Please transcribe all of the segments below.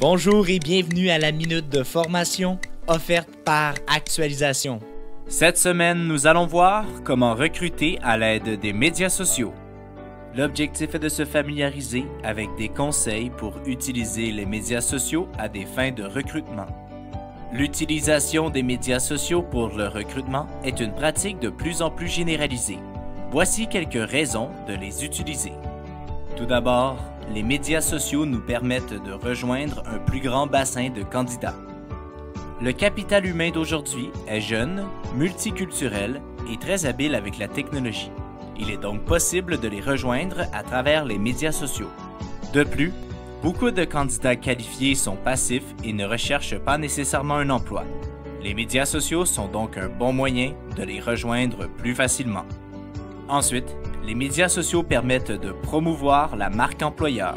Bonjour et bienvenue à la minute de formation offerte par Actualisation. Cette semaine, nous allons voir comment recruter à l'aide des médias sociaux. L'objectif est de se familiariser avec des conseils pour utiliser les médias sociaux à des fins de recrutement. L'utilisation des médias sociaux pour le recrutement est une pratique de plus en plus généralisée. Voici quelques raisons de les utiliser. Tout d'abord, les médias sociaux nous permettent de rejoindre un plus grand bassin de candidats. Le capital humain d'aujourd'hui est jeune, multiculturel et très habile avec la technologie. Il est donc possible de les rejoindre à travers les médias sociaux. De plus, beaucoup de candidats qualifiés sont passifs et ne recherchent pas nécessairement un emploi. Les médias sociaux sont donc un bon moyen de les rejoindre plus facilement. Ensuite, les médias sociaux permettent de promouvoir la marque employeur.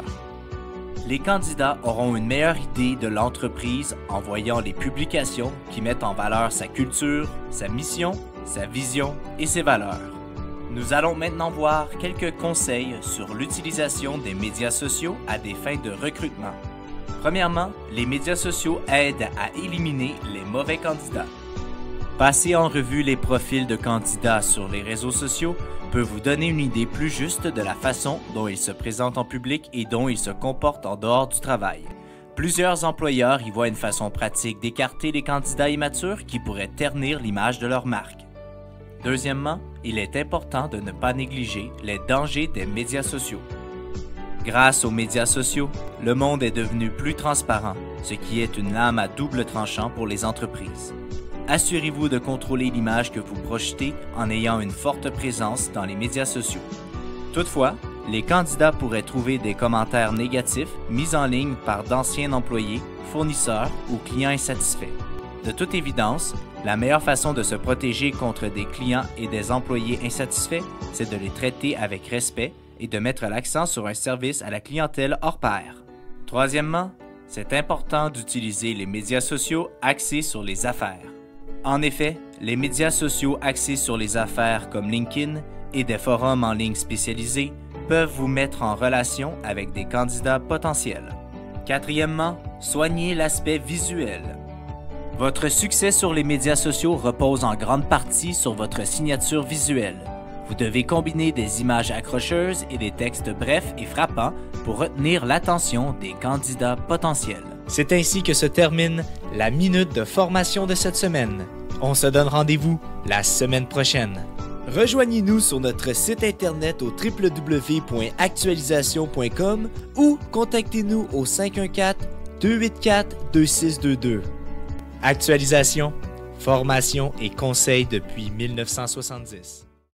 Les candidats auront une meilleure idée de l'entreprise en voyant les publications qui mettent en valeur sa culture, sa mission, sa vision et ses valeurs. Nous allons maintenant voir quelques conseils sur l'utilisation des médias sociaux à des fins de recrutement. Premièrement, les médias sociaux aident à éliminer les mauvais candidats. Passer en revue les profils de candidats sur les réseaux sociaux peut vous donner une idée plus juste de la façon dont ils se présentent en public et dont ils se comportent en dehors du travail. Plusieurs employeurs y voient une façon pratique d'écarter les candidats immatures qui pourraient ternir l'image de leur marque. Deuxièmement, il est important de ne pas négliger les dangers des médias sociaux. Grâce aux médias sociaux, le monde est devenu plus transparent, ce qui est une lame à double tranchant pour les entreprises. Assurez-vous de contrôler l'image que vous projetez en ayant une forte présence dans les médias sociaux. Toutefois, les candidats pourraient trouver des commentaires négatifs mis en ligne par d'anciens employés, fournisseurs ou clients insatisfaits. De toute évidence, la meilleure façon de se protéger contre des clients et des employés insatisfaits, c'est de les traiter avec respect et de mettre l'accent sur un service à la clientèle hors pair. Troisièmement, c'est important d'utiliser les médias sociaux axés sur les affaires. En effet, les médias sociaux axés sur les affaires comme LinkedIn et des forums en ligne spécialisés peuvent vous mettre en relation avec des candidats potentiels. Quatrièmement, soignez l'aspect visuel. Votre succès sur les médias sociaux repose en grande partie sur votre signature visuelle. Vous devez combiner des images accrocheuses et des textes brefs et frappants pour retenir l'attention des candidats potentiels. C'est ainsi que se termine la minute de formation de cette semaine. On se donne rendez-vous la semaine prochaine. Rejoignez-nous sur notre site internet au www.actualisation.com ou contactez-nous au 514-284-2622. Actualisation, formation et conseils depuis 1970.